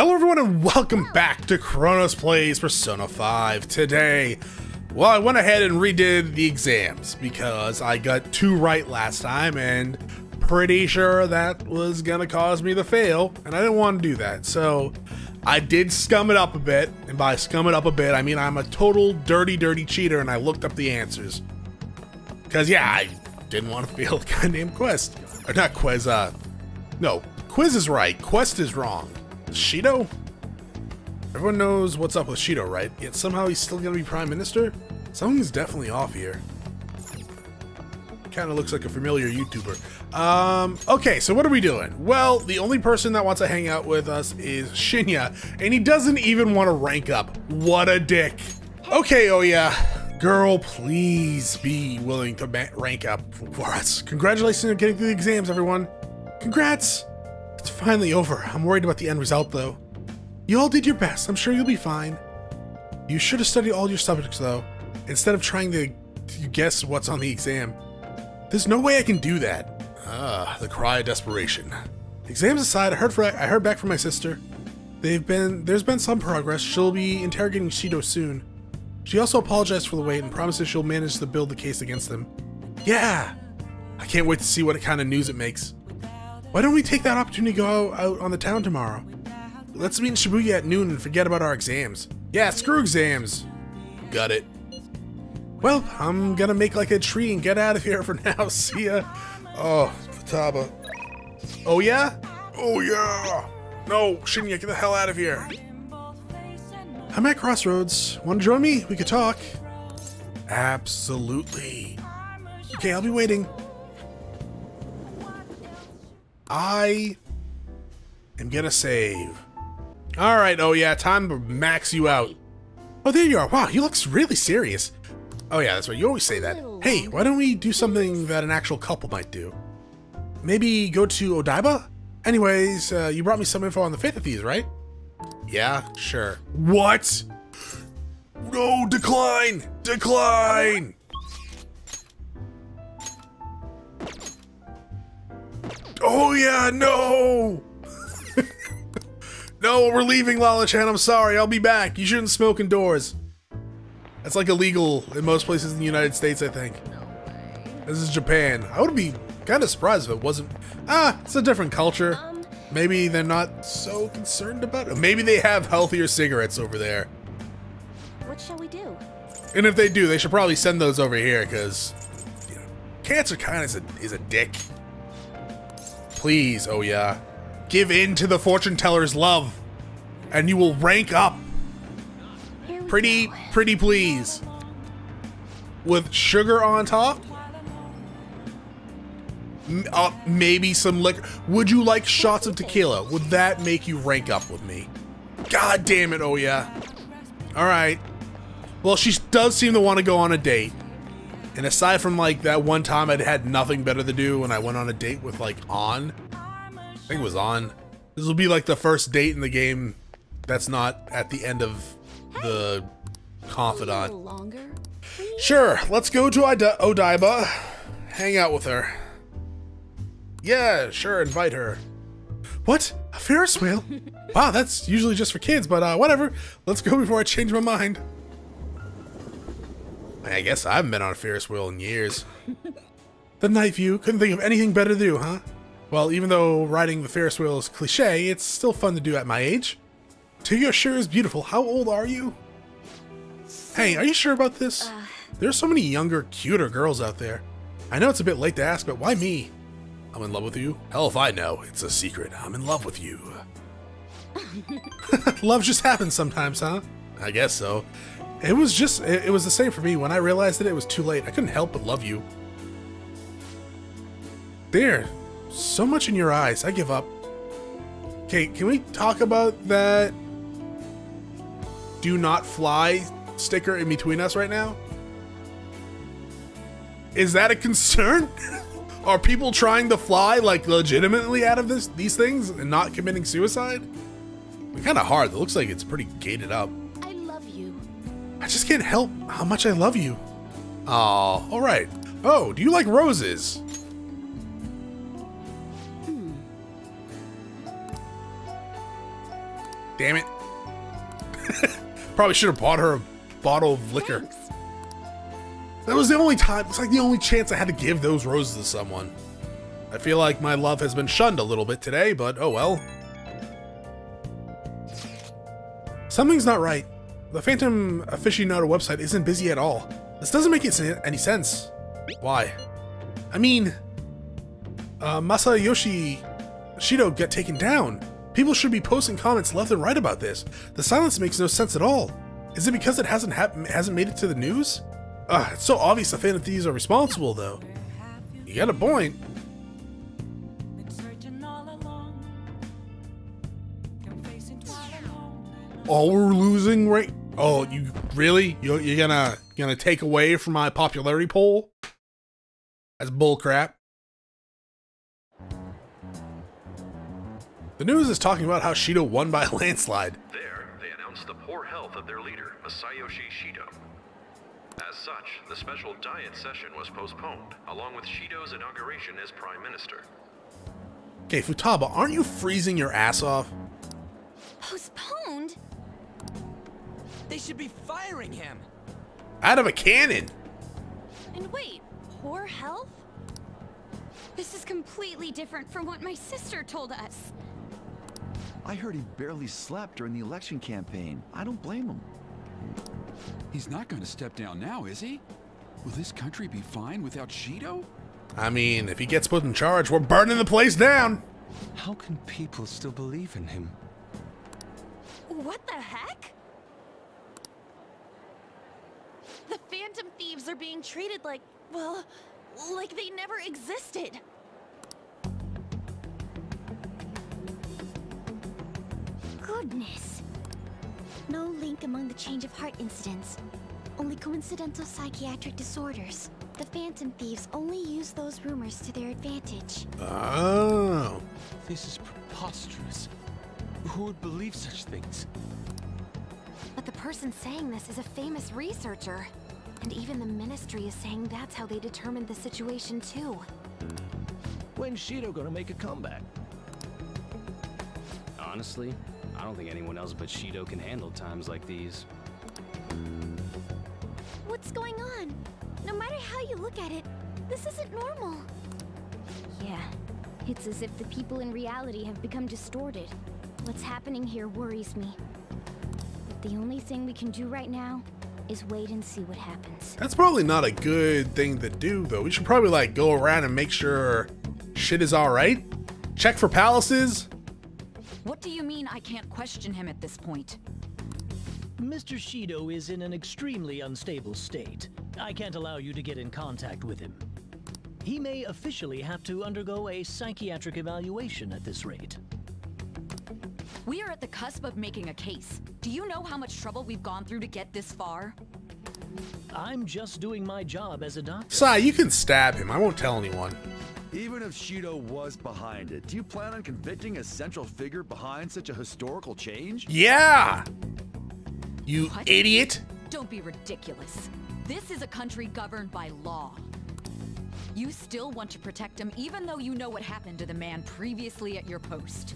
Hello everyone and welcome back to Chronos Plays Persona 5. Today, well I went ahead and redid the exams because I got two right last time and pretty sure that was gonna cause me to fail and I didn't want to do that. So I did scum it up a bit and by scum it up a bit I mean I'm a total dirty dirty cheater and I looked up the answers. Cause yeah, I didn't want to fail the named Quest. Or not quiz, uh, no, Quiz is right, Quest is wrong. Shido? Everyone knows what's up with Shido, right? Yet somehow he's still gonna be Prime Minister? Something's definitely off here. Kinda looks like a familiar YouTuber. Um, okay, so what are we doing? Well, the only person that wants to hang out with us is Shinya, and he doesn't even want to rank up. What a dick. Okay, oh yeah. Girl, please be willing to rank up for us. Congratulations on getting through the exams, everyone. Congrats! It's finally over. I'm worried about the end result, though. You all did your best. I'm sure you'll be fine. You should have studied all your subjects, though, instead of trying to guess what's on the exam. There's no way I can do that. Ah, the cry of desperation. Exams aside, I heard, for, I heard back from my sister. They've been there's been some progress. She'll be interrogating Shido soon. She also apologized for the wait and promises she'll manage to build the case against them. Yeah! I can't wait to see what kind of news it makes. Why don't we take that opportunity to go out on the town tomorrow? Let's meet in Shibuya at noon and forget about our exams. Yeah, screw exams. Got it. Well, I'm gonna make like a tree and get out of here for now. See ya. Oh, Futaba. Oh yeah? Oh yeah! No, Shinya, get the hell out of here. I'm at Crossroads. Wanna join me? We could talk. Absolutely. Okay, I'll be waiting. I am gonna save. Alright, oh yeah, time to max you out. Oh, there you are. Wow, you look really serious. Oh yeah, that's right. You always say that. Hey, why don't we do something that an actual couple might do? Maybe go to Odaiba? Anyways, uh, you brought me some info on the Fate of Thieves, right? Yeah, sure. What? No, decline! Decline! Oh yeah, no! no, we're leaving, Lala-chan. I'm sorry. I'll be back. You shouldn't smoke indoors. That's like illegal in most places in the United States, I think. No this is Japan. I would be kind of surprised if it wasn't. Ah, it's a different culture. Maybe they're not so concerned about it. Maybe they have healthier cigarettes over there. What shall we do? And if they do, they should probably send those over here, because you know, cancer kind of is a, is a dick. Please, oh yeah. Give in to the fortune teller's love, and you will rank up. Pretty, pretty please. With sugar on top? Uh, maybe some liquor. Would you like shots of tequila? Would that make you rank up with me? God damn it, oh yeah. Alright. Well, she does seem to want to go on a date. And aside from like that one time I'd had nothing better to do when I went on a date with like Ann, I think it was Ann. This will be like the first date in the game that's not at the end of the confidant. longer, Sure, let's go to Ida Odaiba. Hang out with her. Yeah, sure, invite her. What? A Ferris wheel? wow, that's usually just for kids, but uh, whatever. Let's go before I change my mind. I guess I haven't been on a Ferris wheel in years. the night view. Couldn't think of anything better to do, huh? Well, even though riding the Ferris wheel is cliche, it's still fun to do at my age. Tokyo sure is beautiful. How old are you? Hey, are you sure about this? Uh, There's so many younger, cuter girls out there. I know it's a bit late to ask, but why me? I'm in love with you? Hell if I know. It's a secret. I'm in love with you. love just happens sometimes, huh? I guess so. It was just, it, it was the same for me. When I realized that it was too late, I couldn't help but love you. There, so much in your eyes. I give up. Okay, can we talk about that do not fly sticker in between us right now? Is that a concern? Are people trying to fly like legitimately out of this these things and not committing suicide? Kind of hard. It looks like it's pretty gated up. I love you. I just can't help how much I love you. Oh, all right. Oh, do you like roses? Damn it. Probably should have bought her a bottle of liquor. Thanks. That was the only time, it's like the only chance I had to give those roses to someone. I feel like my love has been shunned a little bit today, but oh well. Something's not right. The Phantom Aficionado website isn't busy at all. This doesn't make any sense. Why? I mean, uh, Masayoshi Shido got taken down. People should be posting comments left and right about this. The silence makes no sense at all. Is it because it hasn't hasn't made it to the news? Ugh, it's so obvious the Phantom Thieves are responsible, though. You got a point. Oh, we're losing right. Oh, you really? You you're gonna you gonna take away from my popularity poll? That's bullcrap. The news is talking about how Shido won by a landslide. There, they announced the poor health of their leader, Masayoshi Shido. As such, the special diet session was postponed, along with Shido's inauguration as prime minister. Okay, Futaba, aren't you freezing your ass off? Postponed? They should be firing him. Out of a cannon. And wait, poor health? This is completely different from what my sister told us. I heard he barely slept during the election campaign. I don't blame him. He's not going to step down now, is he? Will this country be fine without Shido? I mean, if he gets put in charge, we're burning the place down. How can people still believe in him? What the heck? The Phantom are being treated like, well, like they never existed. Goodness. No link among the change of heart incidents. Only coincidental psychiatric disorders. The Phantom Thieves only use those rumors to their advantage. Oh. This is preposterous. Who would believe such things? But the person saying this is a famous researcher. And even the Ministry is saying that's how they determined the situation too. When's Shido gonna make a comeback? Honestly, I don't think anyone else but Shido can handle times like these. What's going on? No matter how you look at it, this isn't normal. Yeah, it's as if the people in reality have become distorted. What's happening here worries me. But the only thing we can do right now is wait and see what happens. That's probably not a good thing to do, though. We should probably, like, go around and make sure shit is alright. Check for palaces. What do you mean I can't question him at this point? Mr. Shido is in an extremely unstable state. I can't allow you to get in contact with him. He may officially have to undergo a psychiatric evaluation at this rate. We are at the cusp of making a case. Do you know how much trouble we've gone through to get this far? I'm just doing my job as a doctor. Sae, you can stab him. I won't tell anyone. Even if Shido was behind it, do you plan on convicting a central figure behind such a historical change? Yeah! You What? idiot! Don't be ridiculous. This is a country governed by law. You still want to protect him even though you know what happened to the man previously at your post.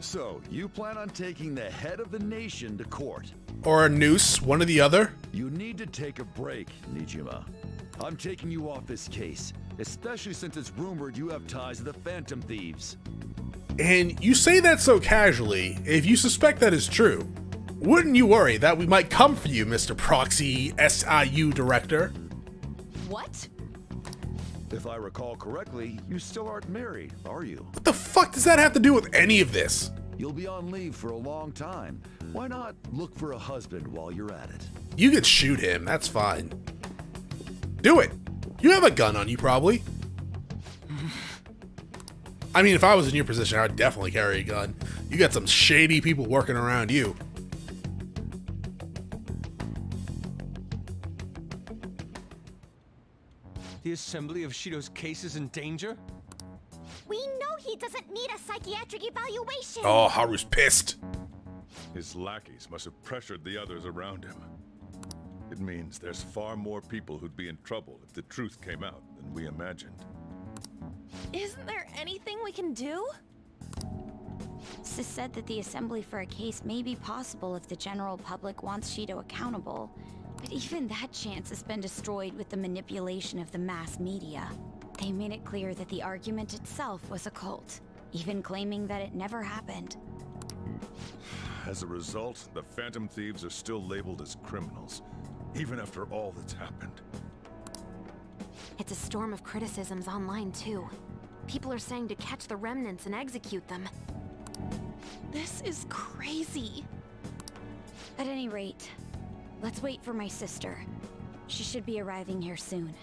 So, you plan on taking the head of the nation to court? Or a noose, one or the other. You need to take a break, Niijima. I'm taking you off this case, especially since it's rumored you have ties to the Phantom Thieves. And you say that so casually. If you suspect that is true, wouldn't you worry that we might come for you, Mr. Proxy SIU Director? What? If I recall correctly, you still aren't married, are you? What the fuck does that have to do with any of this? You'll be on leave for a long time. Why not look for a husband while you're at it? You could shoot him, that's fine. Do it! You have a gun on you, probably. I mean, if I was in your position, I would definitely carry a gun. You got some shady people working around you. The assembly of Shido's case is in danger? We know he doesn't need a psychiatric evaluation. Oh, Haru's pissed. His lackeys must have pressured the others around him. It means there's far more people who'd be in trouble if the truth came out than we imagined. Isn't there anything we can do? Sis said that the assembly for a case may be possible if the general public wants Shido accountable. But even that chance has been destroyed with the manipulation of the mass media. They made it clear that the argument itself was a cult, even claiming that it never happened. As a result, the Phantom Thieves are still labeled as criminals, even after all that's happened. It's a storm of criticisms online, too. People are saying to catch the remnants and execute them. This is crazy. At any rate, let's wait for my sister. She should be arriving here soon.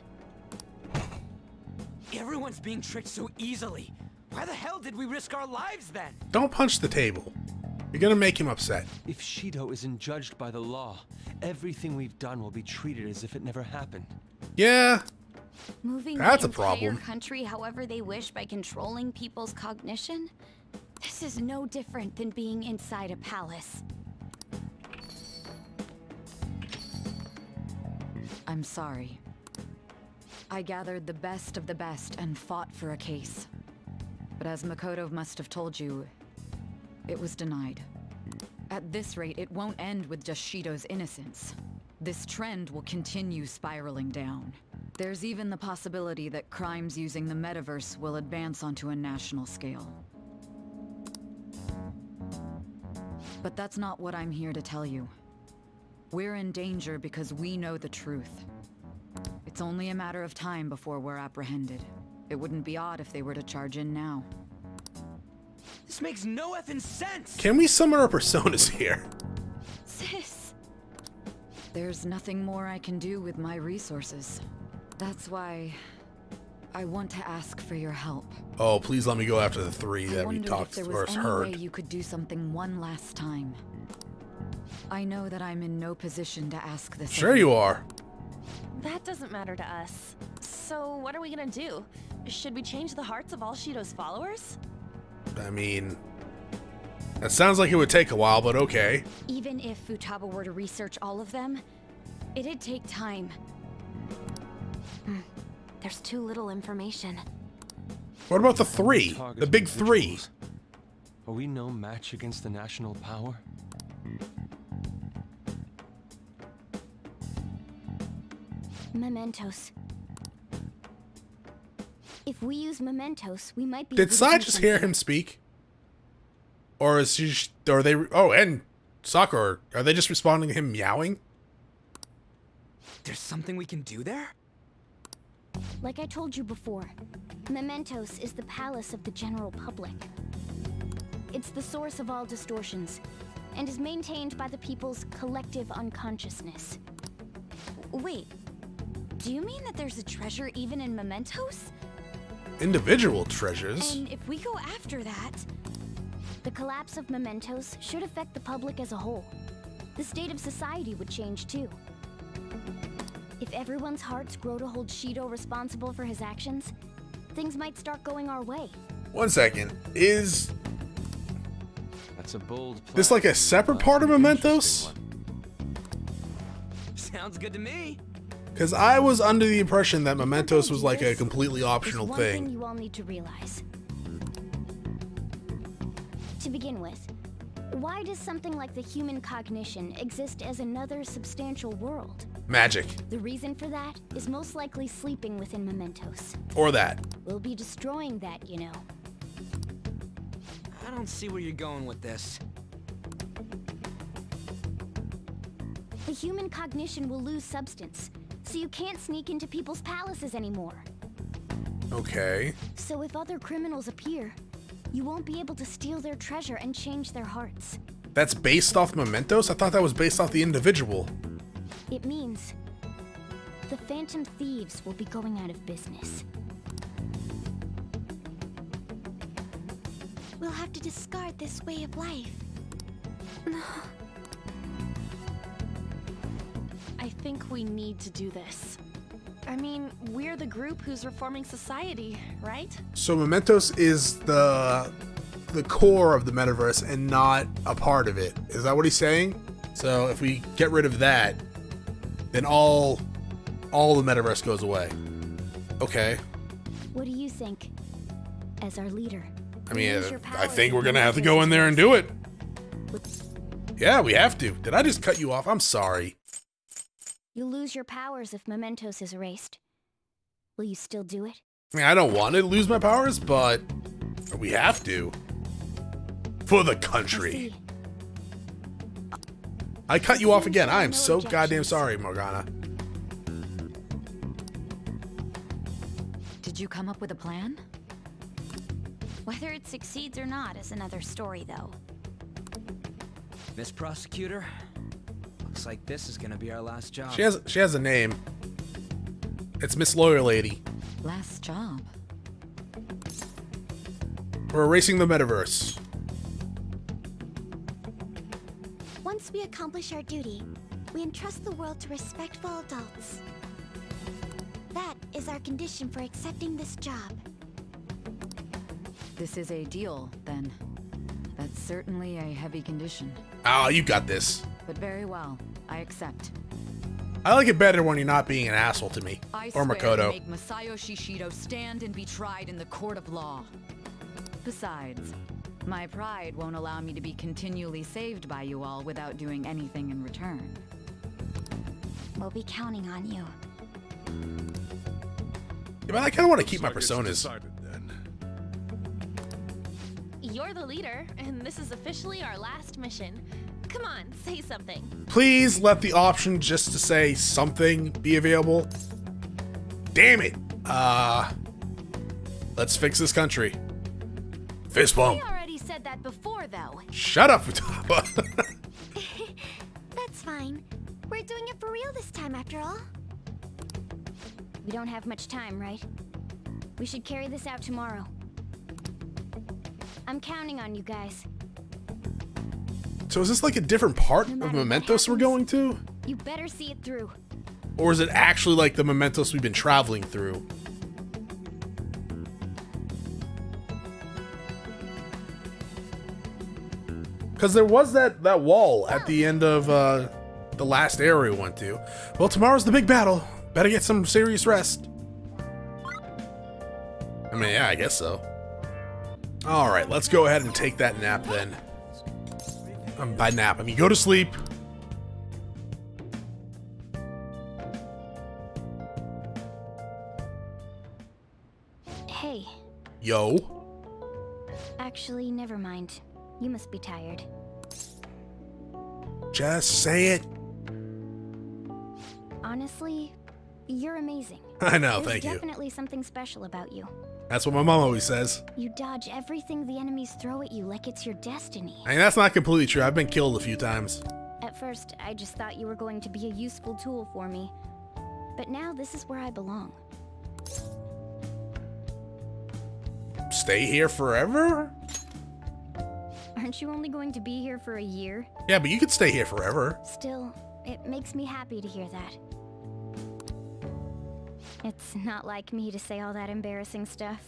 Everyone's being tricked so easily. Why the hell did we risk our lives then? Don't punch the table. You're gonna make him upset. If Shido isn't judged by the law, everything we've done will be treated as if it never happened. Yeah. Moving That's the a problem. entire country however they wish by controlling people's cognition? This is no different than being inside a palace. I'm sorry. I gathered the best of the best and fought for a case. But as Makoto must have told you, it was denied. At this rate, it won't end with just innocence. This trend will continue spiraling down. There's even the possibility that crimes using the metaverse will advance onto a national scale. But that's not what I'm here to tell you. We're in danger because we know the truth. It's only a matter of time before we're apprehended. It wouldn't be odd if they were to charge in now. This makes no effing sense! Can we summon our personas here? Sis! There's nothing more I can do with my resources. That's why I want to ask for your help. Oh, please let me go after the three I that we wondered talked if there or was any heard. way you could do something one last time. I know that I'm in no position to ask this. of Sure you are. That doesn't matter to us. So what are we gonna do? Should we change the hearts of all Shido's followers? I mean, that sounds like it would take a while, but okay. Even if Futaba were to research all of them, it'd take time. Hmm. There's too little information. What about the three? The big three? Are we no match against the national power? Mementos. If we use mementos, we might be. Did able Sae do just hear him speak? Or is she? sh- Or are they? Oh, and Sakura, are they just responding to him meowing? There's something we can do there? Like I told you before, Mementos is the palace of the general public. It's the source of all distortions, and is maintained by the people's collective unconsciousness. Wait, do you mean that there's a treasure even in Mementos? Individual treasures. And if we go after that, the collapse of Mementos should affect the public as a whole. The state of society would change too. If everyone's hearts grow to hold Shido responsible for his actions, things might start going our way. One second. Is That's a bold plan. this like a separate part of Mementos? Sounds good to me. Because I was under the impression that Mementos was like a completely There's optional one thing thing. you all need to realize. To begin with, why does something like the human cognition exist as another substantial world? Magic. The reason for that is most likely sleeping within Mementos. Or that. We'll be destroying that, you know. I don't see where you're going with this. The human cognition will lose substance, so you can't sneak into people's palaces anymore. Okay. So if other criminals appear, you won't be able to steal their treasure and change their hearts. That's based off Mementos? I thought that was based off the individual. It means the Phantom Thieves will be going out of business. We'll have to discard this way of life. think we need to do this. I mean, we're the group who's reforming society, right? So Mementos is the the core of the metaverse and not a part of it. Is that what he's saying? So if we get rid of that, then all all the metaverse goes away. Okay. What do you think? As our leader. I mean, Use I think we're gonna have to go in there and do it. Yeah, we have to. Did I just cut you off? I'm sorry. You lose your powers if Mementos is erased. Will you still do it? I mean, I don't want to lose my powers, but we have to. For the country. see. I cut you off again. I am No so objections. goddamn sorry, Morgana. Did you come up with a plan? Whether it succeeds or not is another story, though. Miss Prosecutor, looks like this is gonna be our last job. She has she has a name. It's Miss Lawyer Lady. Last job. We're erasing the metaverse. Once we accomplish our duty, we entrust the world to respectful adults. That is our condition for accepting this job. This is a deal, then. That's certainly a heavy condition. Oh, you got this. But very well. I accept. I like it better when you're not being an asshole to me. I or swear to Makoto. make Masayoshi Shido stand and be tried in the court of law. Besides, my pride won't allow me to be continually saved by you all without doing anything in return. We'll be counting on you. Yeah, but I kind of want to keep my Looks like personas. You're the leader, and this is officially our last mission. Come on, say something. Please let the option just to say something be available. Damn it. Uh, let's fix this country. Fist bump. We already said that before, though. Shut up, Futaba. That's fine. We're doing it for real this time, after all. We don't have much time, right? We should carry this out tomorrow. I'm counting on you guys. so is this like a different part No of Mementos we're going to? You better see it through. Or is it actually like the Mementos we've been traveling through? Because there was that, that wall at the end of uh, the last area we went to. Well, tomorrow's the big battle. Better get some serious rest. I mean, yeah, I guess so. All right, let's go ahead and take that nap then. Um, by nap, I mean go to sleep. Hey, Yo. actually, never mind. You must be tired. Just say it. Honestly, you're amazing. I know, There's thank you. There's definitely something special about you. That's what my mom always says. You dodge everything the enemies throw at you like it's your destiny. I mean, that's not completely true. I've been killed a few times. At first, I just thought you were going to be a useful tool for me. But now this is where I belong. Stay here forever? Aren't you only going to be here for a year? Yeah, but you could stay here forever. Still, it makes me happy to hear that. It's not like me to say all that embarrassing stuff.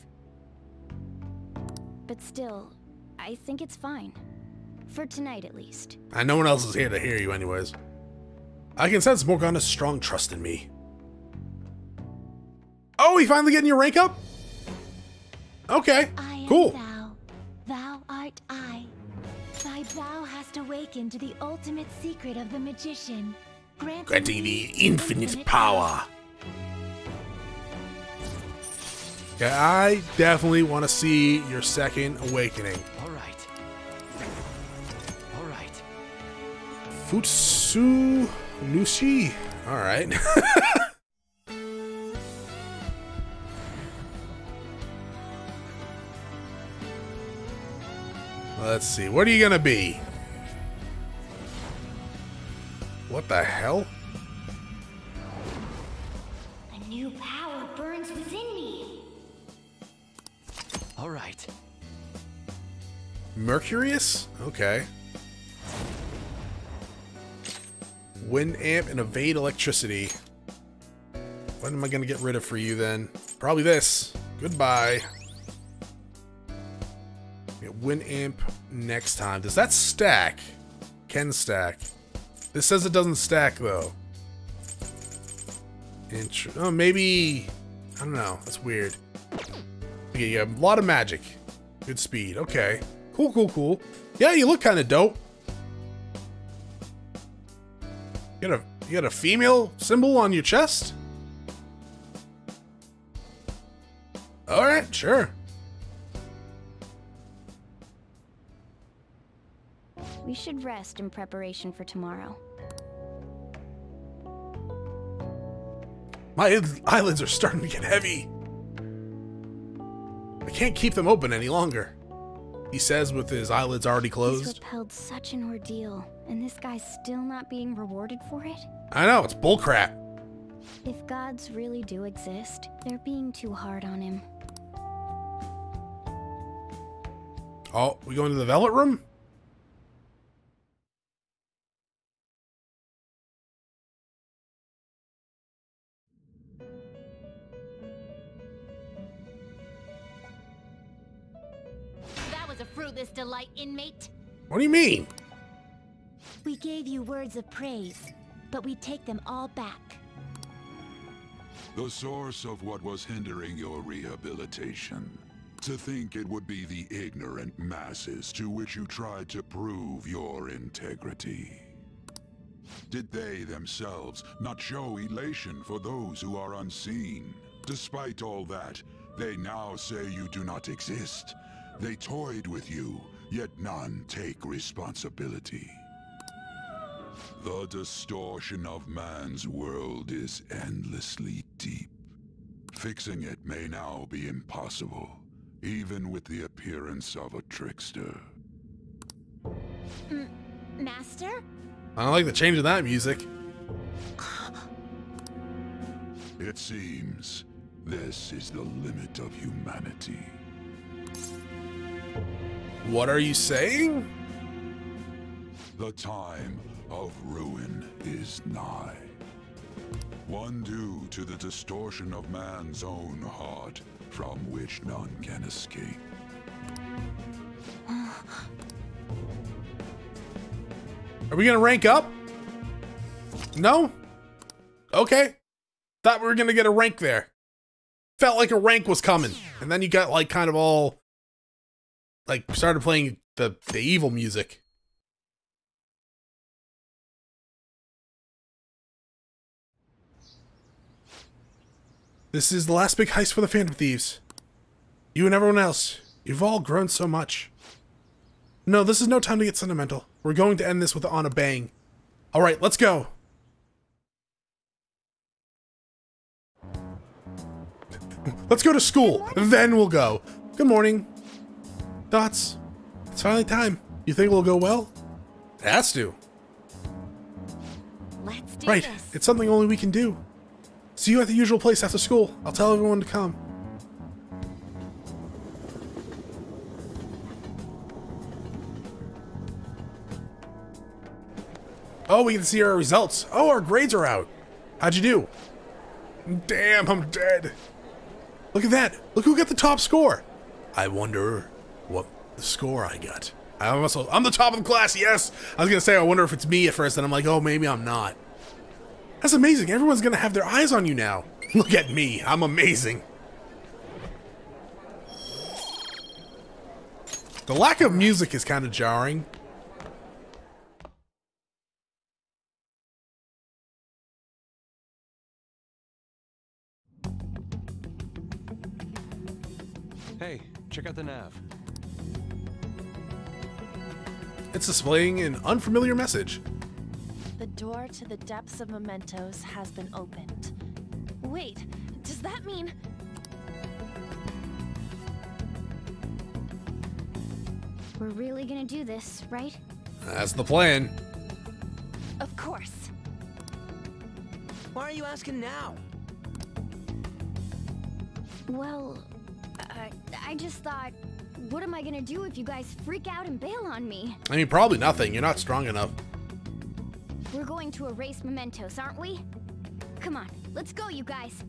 But still, I think it's fine. For tonight, at least. And no one else is here to hear you, anyways. I can sense Morgana's strong trust in me. Oh, we finally getting your rank up? Okay, cool. thou. Thou art I. Thy vow hast awakened to the ultimate secret of the magician, granting, Granting the infinite power. Yeah, I definitely want to see your second awakening. All right. All right. Futsu Nushi. All right. Let's see. What are you gonna be? What the hell? All right. Mercurius? Okay. Wind amp and evade electricity. What am I gonna get rid of for you then? Probably this. Goodbye. Yeah, wind amp next time. Does that stack? Can stack. This says it doesn't stack though. Int oh, maybe. I don't know. That's weird. Okay, have a lot of magic. Good speed. Okay. Cool, cool, cool. Yeah, you look kind of dope. You got a you got a female symbol on your chest? All right, sure. We should rest in preparation for tomorrow. My eyelids are starting to get heavy. Can't keep them open any longer. He says with his eyelids already closed. He's repelled such an ordeal, and this guy's still not being rewarded for it? I know, it's bullcrap. If gods really do exist, they're being too hard on him. Oh, we going to the Velvet Room? Fruitless inmate. What do you mean? We gave you words of praise, but we take them all back. The source of what was hindering your rehabilitation. To think it would be the ignorant masses to which you tried to prove your integrity. Did they themselves not show elation for those who are unseen? Despite all that, they now say you do not exist. They toyed with you, yet none take responsibility. The distortion of man's world is endlessly deep. Fixing it may now be impossible, even with the appearance of a trickster. M Master? I don't like the change in that music. It seems this is the limit of humanity. What are you saying? The time of ruin is nigh. One due to the distortion of man's own heart, from which none can escape. Are we gonna rank up? No? Okay. Thought we were gonna get a rank there. Felt like a rank was coming. And then you got like kind of all like started playing the, the evil music. This is the last big heist for the Phantom Thieves. You and everyone else, you've all grown so much. No, this is no time to get sentimental. We're going to end this with on a bang. All right, let's go. Let's go to school, then we'll go. Good morning. Thoughts? It's finally time. You think it'll go well? It has to. Let's do Right, this. it's something only we can do. See you at the usual place after school. I'll tell everyone to come. Oh, we can see our results. Oh, our grades are out. How'd you do? Damn, I'm dead. Look at that. Look who got the top score. I wonder the score I got. I'm also I'm the top of the class. Yes. I was gonna say I wonder if it's me at first, and I'm like, oh, maybe I'm not. That's amazing. Everyone's gonna have their eyes on you now. Look at me. I'm amazing. The lack of music is kind of jarring. Hey, check out the nav. It's displaying an unfamiliar message. The door to the depths of mementos has been opened. Wait, does that mean... We're really gonna do this, right? That's the plan. Of course. Why are you asking now? Well, I, I just thought, what am I gonna do if you guys freak out and bail on me? I mean, probably nothing. You're not strong enough. We're going to erase mementos, aren't we? Come on, let's go, you guys.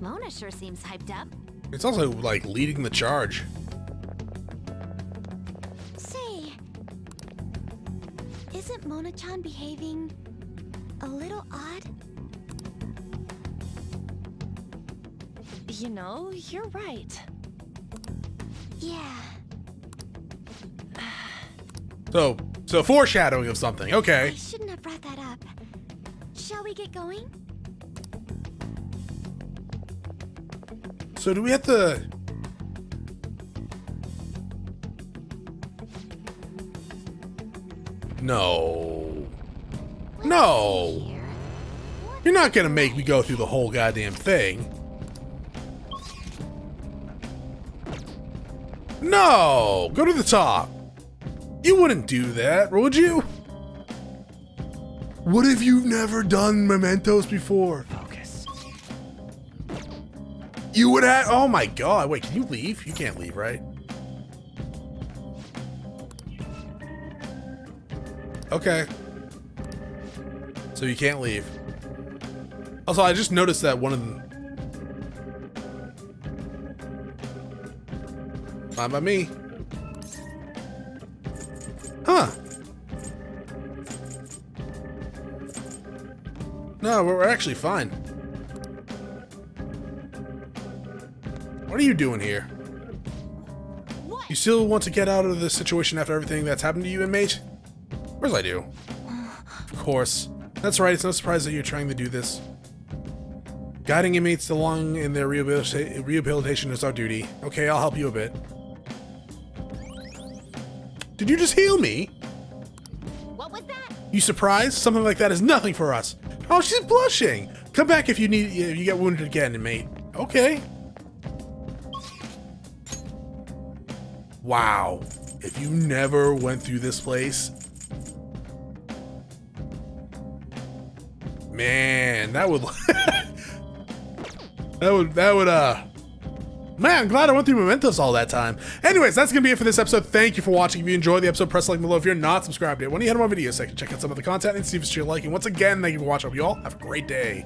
Mona sure seems hyped up. It's also like leading the charge. Say, isn't Mona-chan behaving a little odd? You know, you're right. Yeah. So, so foreshadowing of something. Okay. I shouldn't have brought that up. Shall we get going? So do we have to? No. No. You're not gonna make me go through the whole goddamn thing. No! Go to the top. You wouldn't do that, would you? What if you've never done mementos before? Focus. You would have. Oh my god. Wait, can you leave? You can't leave, right? Okay. So you can't leave. Also, I just noticed that one of them. Fine by me. Huh. No, we're actually fine. What are you doing here? You still want to get out of the situation after everything that's happened to you, inmate? Of course I do. Of course. That's right, it's no surprise that you're trying to do this. Guiding inmates along in their rehabilita rehabilitation is our duty. Okay, I'll help you a bit. Did you just heal me? What was that? You surprised? Something like that is nothing for us. Oh, she's blushing. Come back if you need if you get wounded again, mate. Okay. Wow. If you never went through this place, man, that would that would that would uh Man, I'm glad I went through Mementos all that time. Anyways, that's going to be it for this episode. Thank you for watching. If you enjoyed the episode, press like below. If you're not subscribed yet, when you head to my video section, check out some of the content and see if it's your liking. Once again, thank you for watching. Hope you all have a great day.